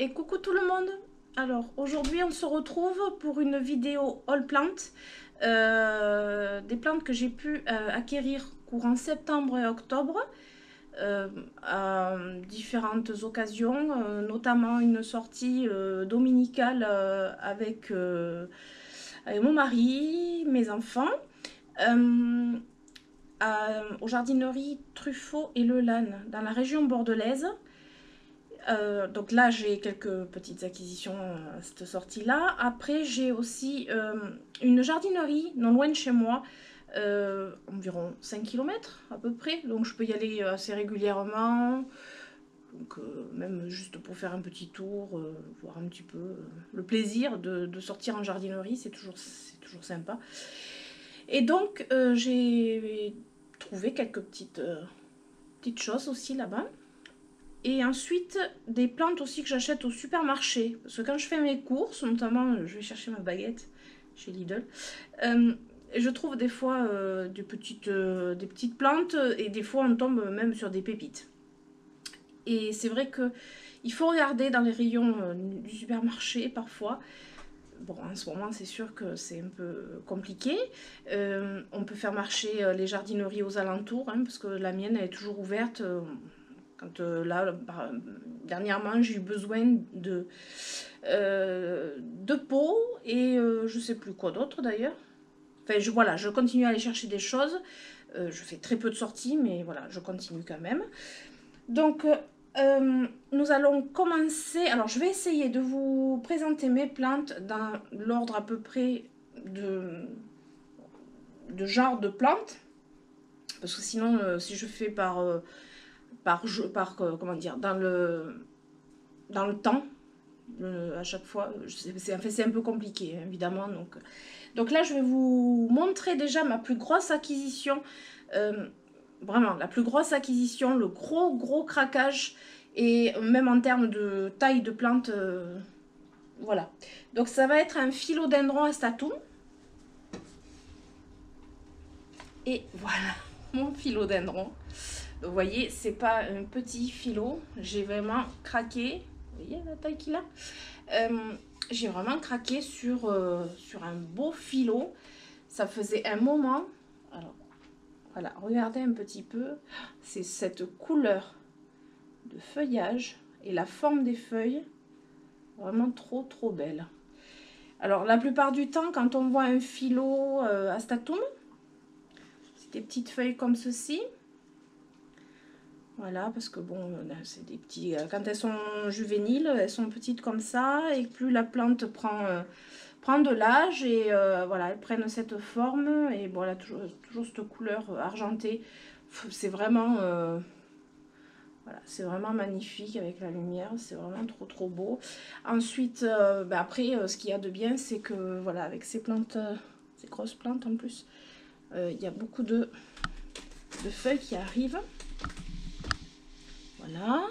Et coucou tout le monde Alors aujourd'hui on se retrouve pour une vidéo all plant euh, Des plantes que j'ai pu euh, acquérir courant septembre et octobre euh, à différentes occasions, notamment une sortie dominicale avec, mon mari, mes enfants, aux jardineries Truffaut et Le Lanne dans la région bordelaise. Euh, donc là, j'ai quelques petites acquisitions à cette sortie-là. Après, j'ai aussi euh, une jardinerie non loin de chez moi, euh, environ 5 km à peu près. Donc je peux y aller assez régulièrement. Donc même juste pour faire un petit tour, voir un petit peu le plaisir de, sortir en jardinerie, c'est toujours, toujours sympa. Et donc j'ai trouvé quelques petites, petites choses aussi là-bas. Et ensuite, des plantes aussi que j'achète au supermarché. Parce que quand je fais mes courses, notamment, je vais chercher ma baguette chez Lidl, euh, je trouve des fois euh, des, petites, euh, des petites plantes et des fois on tombe même sur des pépites. Et c'est vrai que il faut regarder dans les rayons du supermarché parfois. Bon, en ce moment, c'est sûr que c'est un peu compliqué. on peut faire marcher les jardineries aux alentours, hein, parce que la mienne est toujours ouverte. Quand euh, là, bah, dernièrement, j'ai eu besoin de, euh, de peau et euh, je sais plus quoi d'autre d'ailleurs. Enfin, je, voilà, je continue à aller chercher des choses. je fais très peu de sorties, mais voilà, je continue quand même. Donc, nous allons commencer. Alors, je vais essayer de vous présenter mes plantes dans l'ordre à peu près de, de genre de plantes. Parce que sinon, si je fais par par, par euh, comment dire, dans le, dans le temps, euh, à chaque fois. C'est un peu compliqué, hein, évidemment. Donc, donc là, je vais vous montrer déjà ma plus grosse acquisition. Euh, vraiment, la plus grosse acquisition, le gros, gros craquage. Et même en termes de taille de plante, voilà. Donc ça va être un philodendron astatum. Et voilà, mon philodendron. Vous voyez, c'est pas un petit filot. J'ai vraiment craqué. Vous voyez la taille qu'il a euh, J'ai vraiment craqué sur, euh, un beau filot. Ça faisait un moment. Alors, voilà, regardez un petit peu. C'est cette couleur de feuillage et la forme des feuilles. Vraiment trop, trop belle. Alors, la plupart du temps, quand on voit un filot euh, astatum, c'est des petites feuilles comme ceci. Voilà, parce que bon, euh, c'est des petits. Euh, quand elles sont juvéniles, elles sont petites comme ça, et plus la plante prend, euh, de l'âge, et voilà, elles prennent cette forme, et voilà, toujours, cette couleur argentée. C'est vraiment. magnifique avec la lumière, c'est vraiment trop trop beau. Ensuite, ben après, ce qu'il y a de bien, c'est que voilà, avec ces plantes, ces grosses plantes en plus, il y a beaucoup de feuilles qui arrivent. Voilà.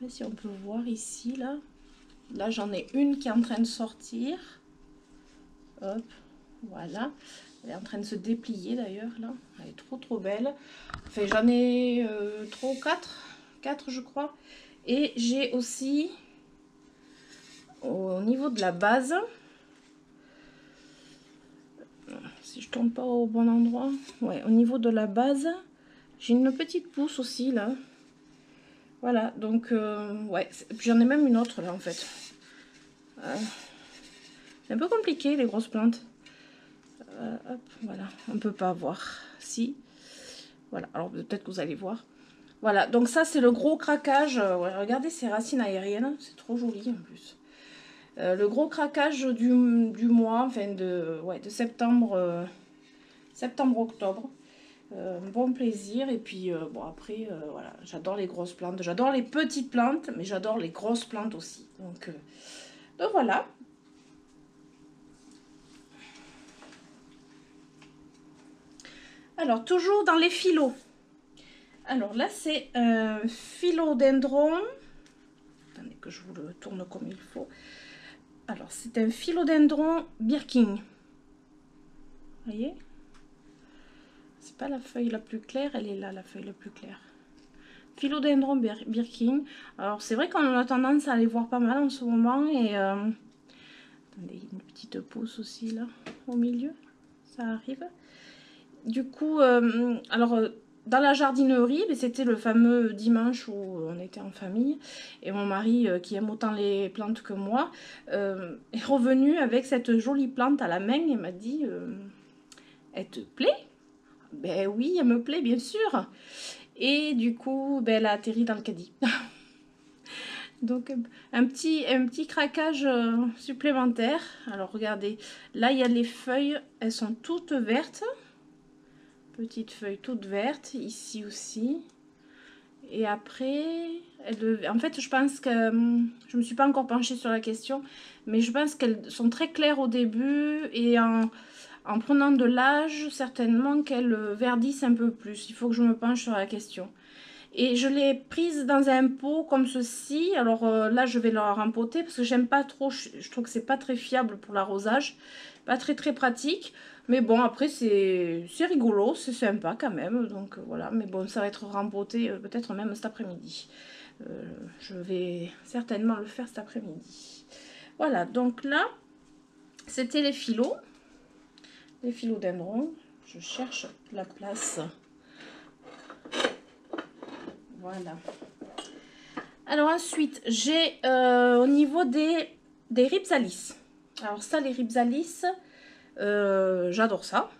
Je sais pas si on peut voir ici, là. Là, j'en ai une qui est en train de sortir. Hop, voilà. Elle est en train de se déplier d'ailleurs, là. Elle est trop, trop belle. Enfin, j'en ai euh, trois ou quatre. Quatre, je crois. Et j'ai aussi, au niveau de la base, si je tombe pas au bon endroit, ouais, au niveau de la base, j'ai une petite pousse aussi là. Voilà, donc euh, ouais, j'en ai même une autre là en fait. Euh, c'est un peu compliqué les grosses plantes. Euh, hop, voilà, on peut pas voir. Si, voilà, alors peut-être que vous allez voir. Voilà, donc ça c'est le gros craquage. regardez ces racines aériennes, c'est trop joli en plus. le gros craquage du, mois, enfin de, septembre-octobre. Euh, bon plaisir. Et puis, euh, bon, après, euh, voilà, j'adore les grosses plantes. J'adore les petites plantes, mais j'adore les grosses plantes aussi. Donc, donc voilà. Alors, toujours dans les filos. Alors là, c'est un philodendron. Attendez que je vous le tourne comme il faut. Alors, c'est un philodendron Birking. Vous voyez? La feuille la plus claire, elle est là, la feuille la plus claire. philodendron birkin. Alors c'est vrai qu'on a tendance à les voir pas mal en ce moment. Et euh, attendez, une petite pousse aussi là au milieu. Ça arrive. Du coup, euh, alors dans la jardinerie, c'était le fameux dimanche où on était en famille, et mon mari, euh, qui aime autant les plantes que moi, euh, est revenu avec cette jolie plante à la main et m'a dit euh, Elle te plaît? Ben oui, elle me plaît, bien sûr. Et du coup, ben, elle a atterri dans le caddie. Donc un petit, un petit craquage supplémentaire. Alors regardez, là il y a les feuilles, elles sont toutes vertes. Petite feuille toute verte, ici aussi. Et après, en fait, je pense que... Hum, je me suis pas encore penchée sur la question, mais je pense qu'elles sont très claires au début et en, en prenant de l'âge, certainement qu'elles verdissent un peu plus. Il faut que je me penche sur la question. Et je l'ai prise dans un pot comme ceci. Alors euh, là, je vais la rempoter parce que j'aime pas trop. Je, trouve que c'est pas très fiable pour l'arrosage. Pas très très pratique. Mais bon, après, c'est rigolo, c'est sympa quand même. Donc voilà, mais bon, ça va être rempoté euh, peut-être même cet après-midi. Euh, je vais certainement le faire cet après-midi. Voilà, donc là, c'était les filos. Les philodendrons. Je cherche la place. Voilà. Alors ensuite, j'ai euh, au niveau des, des ripsalis. Alors ça, les ripsalis, euh, j'adore ça.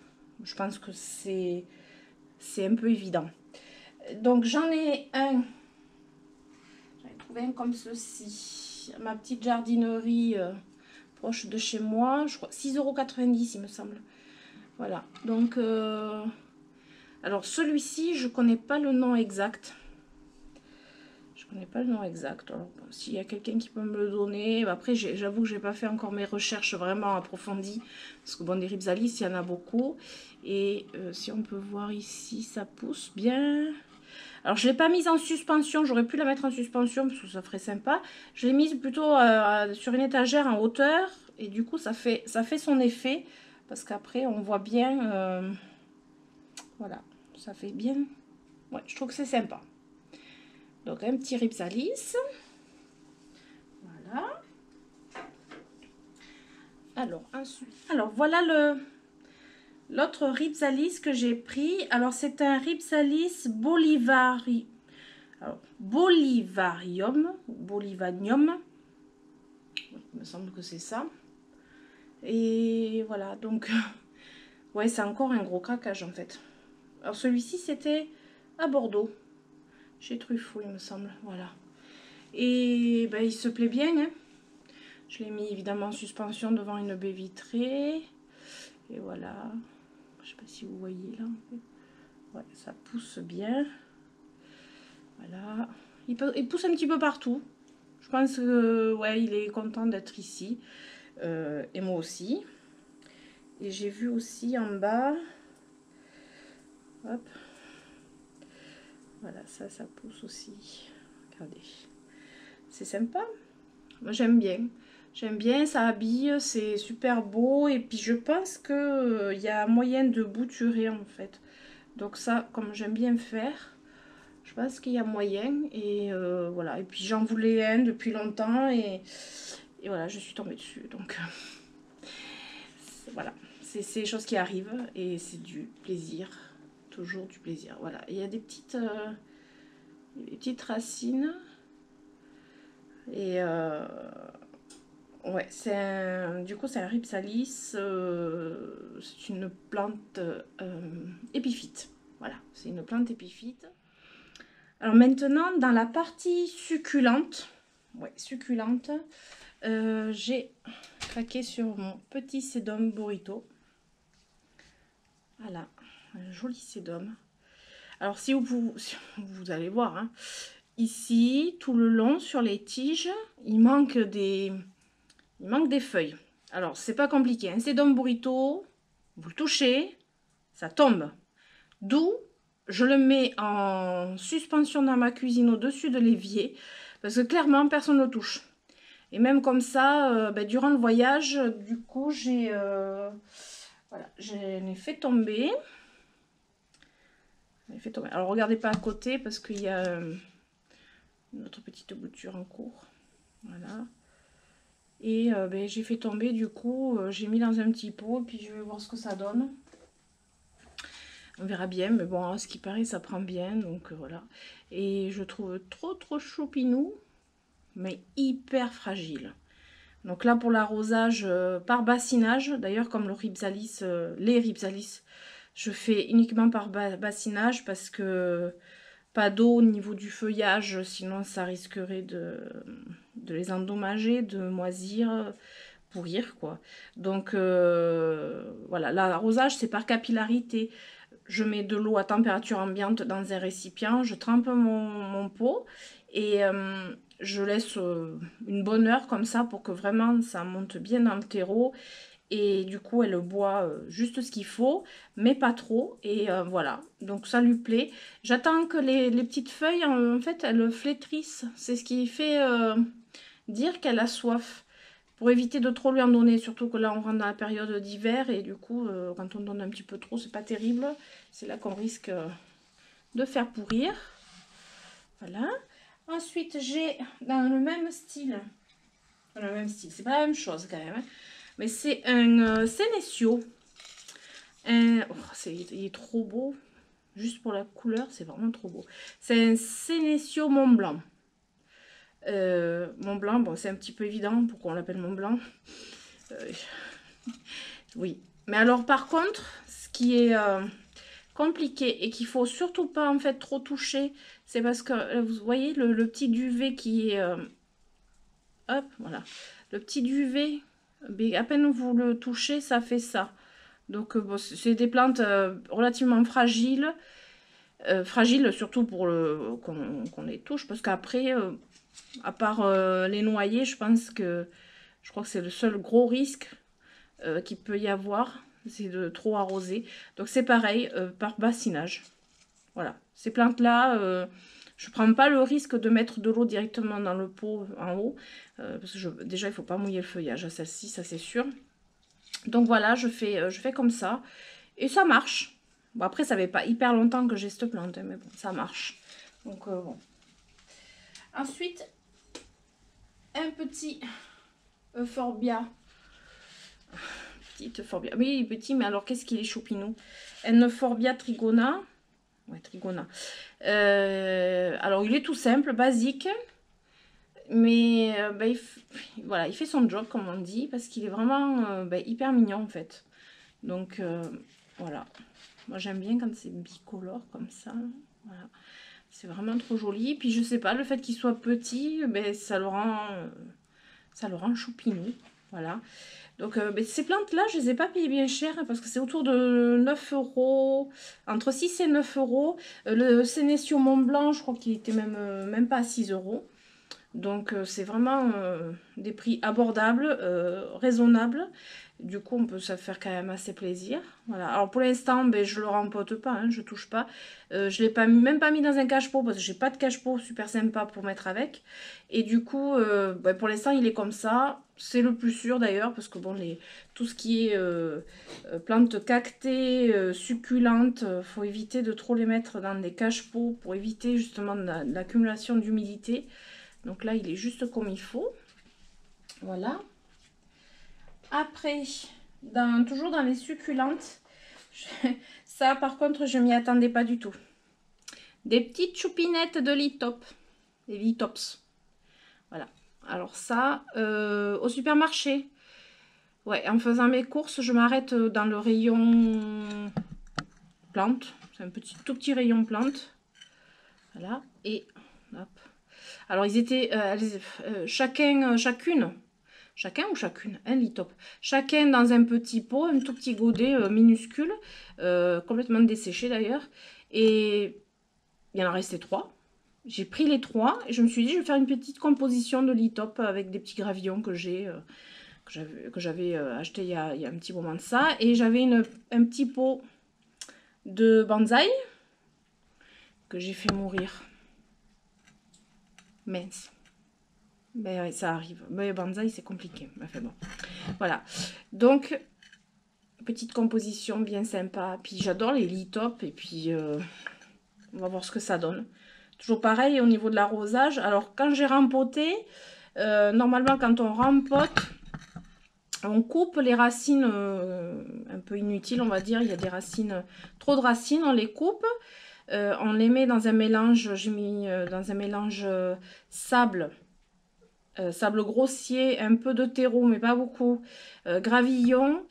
Je pense que c'est un peu évident. Donc j'en ai un. J'en ai trouvé un comme ceci. Ma petite jardinerie euh, proche de chez moi. Je crois 6,90€ il me semble. Voilà. Donc euh, alors celui-ci, je connais pas le nom exact. Je connais pas le nom exact. S'il y a quelqu'un qui peut me le donner. Bah, après, j'avoue que je n'ai pas fait encore mes recherches vraiment approfondies. Parce que bon, des ripsalis, il y en a beaucoup. Et euh, si on peut voir ici, ça pousse bien. Alors, je ne l'ai pas mise en suspension. J'aurais pu la mettre en suspension parce que ça ferait sympa. Je l'ai mise plutôt euh, sur une étagère en hauteur. Et du coup, ça fait, ça fait son effet. Parce qu'après, on voit bien... Euh, voilà, ça fait bien... Ouais, je trouve que c'est sympa. Donc un petit ripsalis. Voilà. Alors, alors voilà le l'autre ripsalis que j'ai pris. Alors c'est un ripsalis bolivari, bolivarium, bolivanium. Il me semble que c'est ça. Et voilà, donc, ouais, c'est encore un gros craquage en fait. Alors celui-ci, c'était à Bordeaux chez Truffaut, il me semble. Voilà. Et ben, il se plaît bien. Hein. Je l'ai mis évidemment en suspension devant une baie vitrée. Et voilà. Je sais pas si vous voyez là. Ouais, ça pousse bien. Voilà. Il, pousse un petit peu partout. Je pense que ouais, il est content d'être ici. Euh, et moi aussi. Et j'ai vu aussi en bas. Voilà, ça, ça pousse aussi. Regardez. C'est sympa. Moi, j'aime bien. J'aime bien, ça habille, c'est super beau. Et puis, je pense qu'il euh, y a moyen de bouturer, en fait. Donc ça, comme j'aime bien faire, je pense qu'il y a moyen. Et euh, voilà. Et puis, j'en voulais un depuis longtemps. Et, et voilà, je suis tombée dessus. Donc, voilà. C'est des choses qui arrivent. Et c'est du plaisir toujours du plaisir. Voilà, il y a des petites, euh, petites racines. Et euh, ouais, c'est du coup c'est un ripsalis, euh, c'est une plante épiphyte. Voilà, c'est une plante épiphyte. Alors maintenant, dans la partie succulente, ouais, succulente, j'ai craqué sur mon petit sedum burrito. Voilà, un joli sédum. Alors si vous, vous allez voir, hein, ici, tout le long, sur les tiges, il manque des, il manque des feuilles. Alors, c'est pas compliqué. Un sédum burrito, vous le touchez, ça tombe. D'où je le mets en suspension dans ma cuisine au-dessus de l'évier, parce que clairement, personne ne le touche. Et même comme ça, euh, ben, durant le voyage, du coup, j'ai... Euh, voilà, j'ai fait tomber. Alors regardez pas à côté parce qu'il y a, Notre petite bouture en cours. Voilà. Et euh, ben, j'ai fait tomber, du coup, euh, j'ai mis dans un petit pot, puis je vais voir ce que ça donne. On verra bien, mais bon, à ce qui paraît, ça prend bien, donc euh, voilà. Et je trouve trop, trop choupinou, mais hyper fragile. Donc là, pour l'arrosage par bassinage, d'ailleurs, comme le ripsalis, les ripsalis, je fais uniquement par bassinage parce que pas d'eau au niveau du feuillage, sinon ça risquerait de, de les endommager, de moisir, pourrir quoi. Donc euh, voilà, l'arrosage c'est par capillarité. Je mets de l'eau à température ambiante dans un récipient, je trempe mon, pot et euh, je laisse euh, une bonne heure comme ça pour que vraiment ça monte bien dans le terreau. Et du coup elle boit euh, juste ce qu'il faut mais pas trop. Et euh, voilà. Donc ça lui plaît. J'attends que les, petites feuilles en fait elles flétrissent. C'est ce qui fait dire qu'elle a soif. Pour éviter de trop lui en donner surtout que là on rentre dans la période d'hiver et du coup quand on donne un petit peu trop c'est pas terrible. C'est là qu'on risque de faire pourrir. Voilà ensuite j'ai dans le même style dans le même style c'est pas la même chose quand même hein. Mais c'est un euh. Oh, il est trop beau. Juste pour la couleur, c'est vraiment trop beau. C'est un Sénécio Mont Blanc. Euh, Mont Blanc, bon, c'est un petit peu évident pourquoi on l'appelle Mont Blanc. Euh, oui. Mais alors, par contre, ce qui est euh, compliqué et qu'il faut surtout pas en fait trop toucher, c'est parce que vous voyez le, petit duvet qui est... hop, voilà. Le petit duvet à peine vous le touchez, ça fait ça. Donc euh, c'est des plantes euh, relativement fragiles. Euh, fragiles surtout pour le qu'on les touche. Parce qu'après, à part les noyer, je pense que je crois que c'est le seul gros risque qu'il peut y avoir. C'est de trop arroser. Donc c'est pareil, par bassinage. Voilà. Ces plantes-là je ne prends pas le risque de mettre de l'eau directement dans le pot en haut. Euh, parce que déjà, il ne faut pas mouiller le feuillage à celle-ci, ça c'est sûr. Donc voilà, je fais, euh, comme ça. Et ça marche. Bon, après, ça fait pas hyper longtemps que j'ai cette plante, hein, mais bon, ça marche. Donc euh, bon. Ensuite, un petit euphorbia. Petite euphorbia. Oui, petit, mais alors qu'est-ce qu'il est choupinou Un euphorbia trigona. Ouais, trigona. Euh, alors, il est tout simple, basique. Mais euh, bah, il, voilà, il fait son job, comme on dit, parce qu'il est vraiment euh, bah, hyper mignon, en fait. Donc, voilà. Moi, j'aime bien quand c'est bicolore, comme ça. C'est vraiment trop joli. Puis, je sais pas, le fait qu'il soit petit, ben, ça le rend... ça le rend choupinou. Voilà. Donc euh, ces plantes-là, je ne les ai pas payées bien cher parce que c'est autour de 9 euros, entre 6 et 9 euros. Euh, le Sénécio Mont Blanc, je crois qu'il était même, euh, même pas à 6 euros. Donc c'est vraiment des prix abordables, raisonnables. Du coup, on peut se faire quand même assez plaisir. Voilà. Alors pour l'instant, ben, je ne le rempote pas, hein, je ne touche pas. Euh, je ne l'ai pas même pas mis dans un cache-pot parce que j'ai pas de cache-pot super sympa pour mettre avec. Et du coup, euh, ben, pour l'instant, il est comme ça. C'est le plus sûr d'ailleurs parce que bon, les, tout ce qui est euh, plantes cactées, succulentes, il faut éviter de trop les mettre dans des cache-pots pour éviter justement l'accumulation d'humidité. Donc là, il est juste comme il faut. Voilà. Après, toujours dans les succulentes, ça par contre je m'y attendais pas du tout. Des petites choupinettes de litop, des litops. Voilà. Alors ça, euh, au supermarché, ouais, en faisant mes courses, je m'arrête dans le rayon plantes. C'est un petit, tout petit rayon plantes. Voilà. Et hop. Alors ils étaient euh, euh, chacun, chacune chacun ou chacune, un litop. Chacun dans un petit pot, un tout petit godet euh, minuscule, euh, complètement desséché d'ailleurs. Et il y en resté trois. J'ai pris les trois et je me suis dit je vais faire une petite composition de litop avec des petits gravillons euh, que j'avais acheté il y, a, un petit moment de ça. Et j'avais un petit pot de bonsaï que j'ai fait mourir. Mince. Ben ça arrive. Mais bonsaï, c'est compliqué. Enfin. Voilà. Donc, petite composition bien sympa. Puis j'adore les top Et puis, euh, on va voir ce que ça donne. Toujours pareil au niveau de l'arrosage. Alors, quand j'ai rempoté, euh, normalement, quand on rempote, on coupe les racines euh, un peu inutiles, on va dire. Il y a des racines, trop de racines, on les coupe. Euh, on les met dans un mélange, j'ai mis dans un mélange sable, sable grossier, un peu de terreau, mais pas beaucoup, gravillon.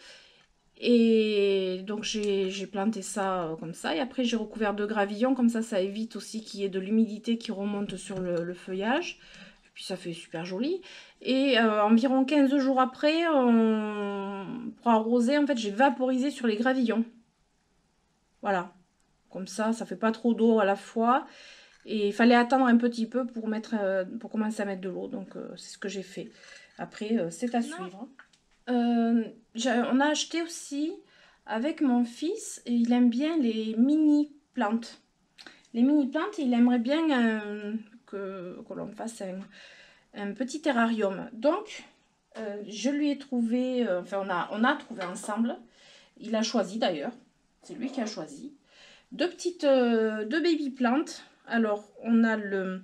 Et donc j'ai planté ça comme ça. Et après j'ai recouvert de gravillon, comme ça ça évite aussi qu'il y ait de l'humidité qui remonte sur le feuillage puis ça fait super joli. Et euh, environ 15 jours après, pour arroser, en fait, j'ai vaporisé sur les gravillons. Voilà. Comme ça, ça fait pas trop d'eau à la fois. Et il fallait attendre un petit peu pour, mettre, euh, pour commencer à mettre de l'eau. Donc, euh, c'est ce que j'ai fait. Après, c'est à suivre. on a acheté aussi avec mon fils. Et il aime bien les mini plantes. Les mini plantes, il aimerait bien que, l'on fasse un, petit terrarium. Donc, euh, je lui ai trouvé, euh, enfin on a, on a trouvé ensemble, il a choisi d'ailleurs, c'est lui qui a choisi, deux petites, euh, deux baby plantes. Alors, on a le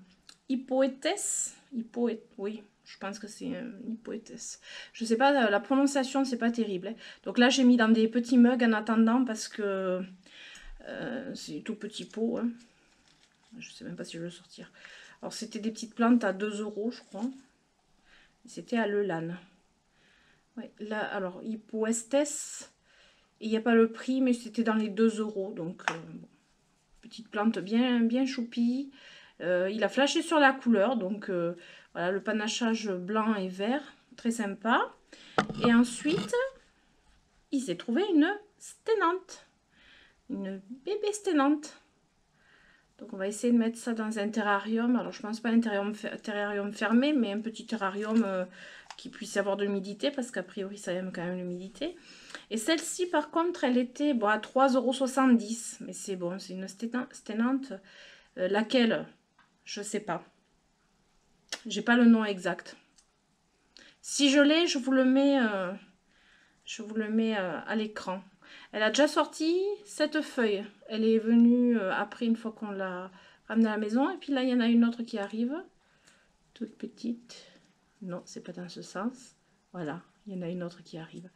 Hippoetes, Hippoet, oui, je pense que c'est un Hippoetes. Je sais pas, la prononciation, c'est pas terrible. Hein. Donc là, j'ai mis dans des petits mugs en attendant parce que c'est tout petit pot. Hein. Je sais même pas si je vais le sortir. Alors, c'était des petites plantes à 2 euros, je crois. C'était à Lelan. Ouais, là, alors, Hippoestes. Il n'y a pas le prix, mais c'était dans les 2 euros. Donc, euh, petite plante bien, bien choupie. Euh, il a flashé sur la couleur. Donc, euh, voilà, le panachage blanc et vert. Très sympa. Et ensuite, il s'est trouvé une sténante. Une bébé sténante. Donc on va essayer de mettre ça dans un terrarium. Alors je pense pas un terrarium, fermé, mais un petit terrarium euh, qui puisse avoir de l'humidité, parce qu'a priori ça aime quand même l'humidité. Et celle-ci par contre, elle était bon, à 3,70€. Mais c'est bon, c'est une sténante. Euh, laquelle? Je sais pas. J'ai pas le nom exact. Si je l'ai, je vous le mets, euh, je vous le mets à l'écran. Elle a déjà sorti cette feuille. Elle est venue euh, après une fois qu'on l'a ramenée à la maison. Et puis là, il y en a une autre qui arrive. Toute petite. Non, c'est pas dans ce sens. Voilà, il y en a une autre qui arrive.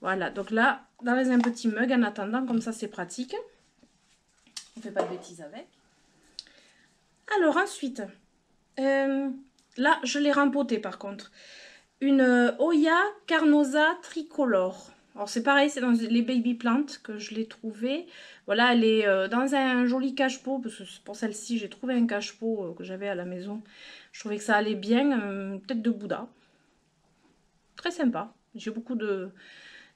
Voilà, donc là, dans un petit mug en attendant, comme ça c'est pratique. On fait pas de bêtises avec. Alors ensuite, euh, là je l'ai rempoté par contre. Une Oya Carnosa tricolore. Alors c'est pareil, c'est dans les baby plantes que je l'ai trouvé. Voilà, elle est euh, dans un joli cache-pot, parce que pour celle-ci, j'ai trouvé un cache-pot euh, que j'avais à la maison. Je trouvais que ça allait bien, euh, tête de Bouddha. Très sympa. J'ai beaucoup de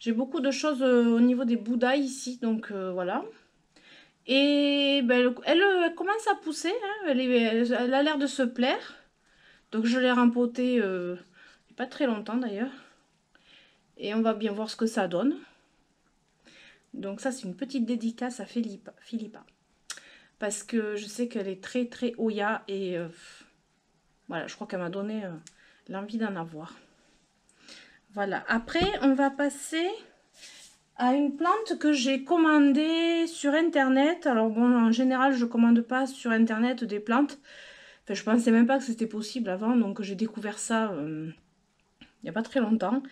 beaucoup de choses au niveau des Bouddhas ici, donc voilà. Et ben, elle, commence à pousser, hein. elle, a l'air de se plaire. Donc je l'ai rempotée pas très longtemps d'ailleurs. Et on va bien voir ce que ça donne. Donc ça, c'est une petite dédicace à Philippa. Parce que je sais qu'elle est très très Oya et euh, voilà, je crois qu'elle m'a donné euh, l'envie d'en avoir. Voilà, après on va passer à une plante que j'ai commandée sur internet. Alors bon, en général, je commande pas sur internet des plantes. Enfin, je pensais même pas que c'était possible avant, donc j'ai découvert ça euh, il n'y a pas très longtemps.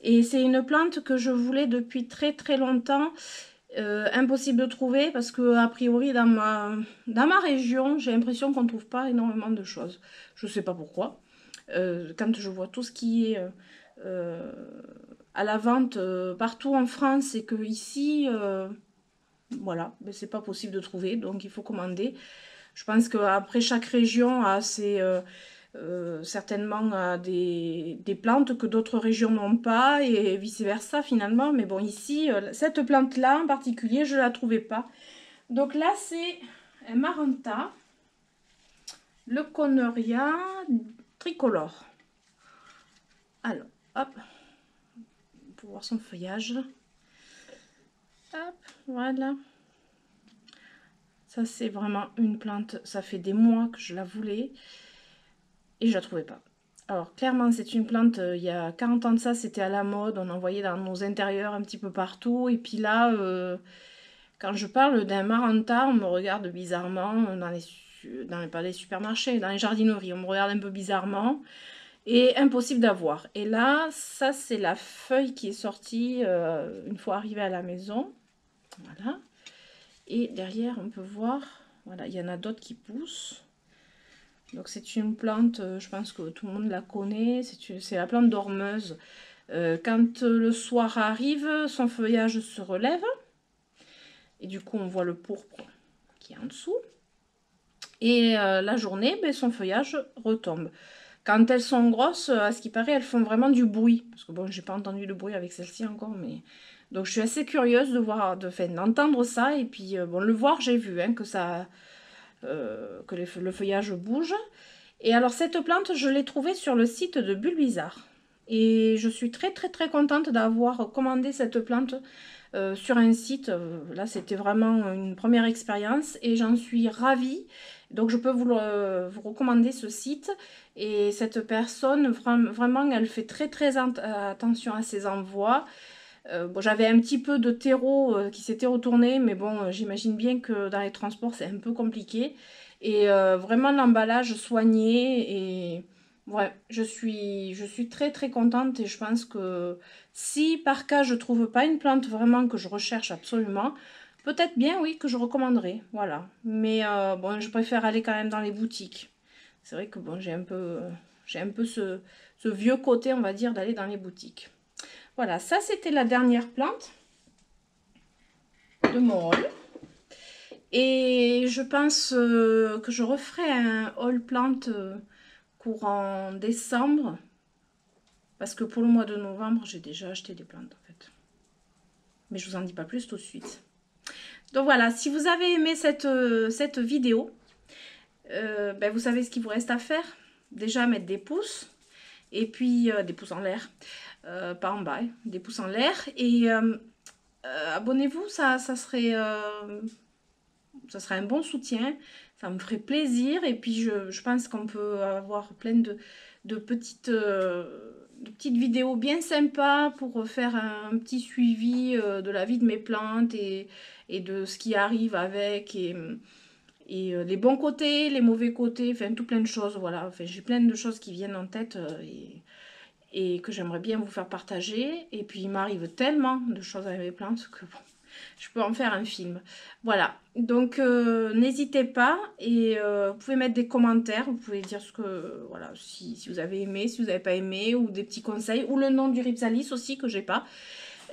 Et c'est une plante que je voulais depuis très très longtemps. Euh, impossible de trouver parce que a priori dans ma, dans ma région j'ai l'impression qu'on ne trouve pas énormément de choses. Je ne sais pas pourquoi. Euh, quand je vois tout ce qui est euh, à la vente partout en France et que ici, voilà, ben, c'est pas possible de trouver donc il faut commander. Je pense qu'après chaque région a ses euh, certainement des, plantes que d'autres régions n'ont pas et vice-versa finalement. Mais bon, ici, euh, cette plante-là en particulier, je ne la trouvais pas. Donc là, c'est un Maranta, le Coneria tricolore. Alors, hop, pour voir son feuillage. Hop, voilà. Ça, c'est vraiment une plante, ça fait des mois que je la voulais et je la trouvais pas. Alors clairement c'est une plante, euh, il y a 40 ans de ça c'était à la mode, on en voyait dans nos intérieurs un petit peu partout et puis là euh, quand je parle d'un maranta on me regarde bizarrement dans les dans les, supermarchés, dans les jardineries. On me regarde un peu bizarrement et impossible d'avoir. Et là, ça c'est la feuille qui est sortie euh, une fois arrivée à la maison. Voilà. Et derrière, on peut voir, voilà, il y en a d'autres qui poussent. C'est une plante, euh, je pense que tout le monde la connaît, c'est la plante dormeuse. Euh, quand le soir arrive, son feuillage se relève. Et du coup, on voit le pourpre qui est en dessous. Et la journée, ben, son feuillage retombe. Quand elles sont grosses, à ce qui paraît, elles font vraiment du bruit. Parce que bon, j'ai pas entendu le bruit avec celle-ci encore, mais... Donc je suis assez curieuse de voir, de d'entendre ça. Et puis, euh, bon, le voir, j'ai vu hein, que ça... Euh, que le feuillage bouge. Et alors, cette plante, je l'ai trouvée sur le site de Bulbizarre. Et je suis très très très contente d'avoir commandé cette plante euh, sur un site. Là, c'était vraiment une première expérience et j'en suis ravie. Donc, je peux vous, vous recommander ce site. Et cette personne, vraiment, elle fait très très attention à ses envois. Euh, J'avais un petit peu de terreau euh, qui s'était retourné, mais bon, euh, j'imagine bien que dans les transports, c'est un peu compliqué. Et vraiment, l'emballage soigné. Et ouais, je suis, je suis très très contente. Et je pense que si par cas, je trouve pas une plante vraiment que je recherche absolument, peut-être bien, oui, que je recommanderais. Voilà. Mais bon, je préfère aller quand même dans les boutiques. C'est vrai que bon, j'ai un peu, j'ai un peu ce, vieux côté, on va dire, d'aller dans les boutiques. Voilà, ça c'était la dernière plante de mon haul. Et je pense euh, que je referai un haul plante euh, courant décembre. Parce que pour le mois de novembre, j'ai déjà acheté des plantes en fait. Mais je vous en dis pas plus tout de suite. Donc voilà, si vous avez aimé cette, euh, vidéo, ben, vous savez ce qu'il vous reste à faire. Déjà mettre des pouces, et puis des pouces en l'air, euh, pas en bas, des pouces en l'air. Et abonnez-vous, ça, ça, serait, ça serait un bon soutien, ça me ferait plaisir. Et puis je, pense qu'on peut avoir plein de, de petites petites vidéos bien sympas pour faire un, petit suivi de la vie de mes plantes et, et, de ce qui arrive avec. Et, et euh, les bons côtés, les mauvais côtés, enfin tout plein de choses, voilà. Enfin, j'ai plein de choses qui viennent en tête euh, et, et, que j'aimerais bien vous faire partager. Et puis il m'arrive tellement de choses avec mes plantes que bon, je peux en faire un film. Voilà, donc euh, n'hésitez pas et vous pouvez mettre des commentaires, vous pouvez dire ce que, voilà, si, si vous avez aimé, si vous n'avez pas aimé, ou des petits conseils, ou le nom du Ripsalis aussi que j'ai pas.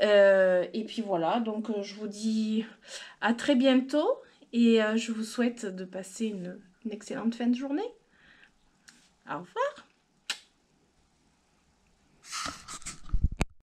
et puis voilà, donc je vous dis à très bientôt et euh, je vous souhaite de passer une excellente fin de journée. Au revoir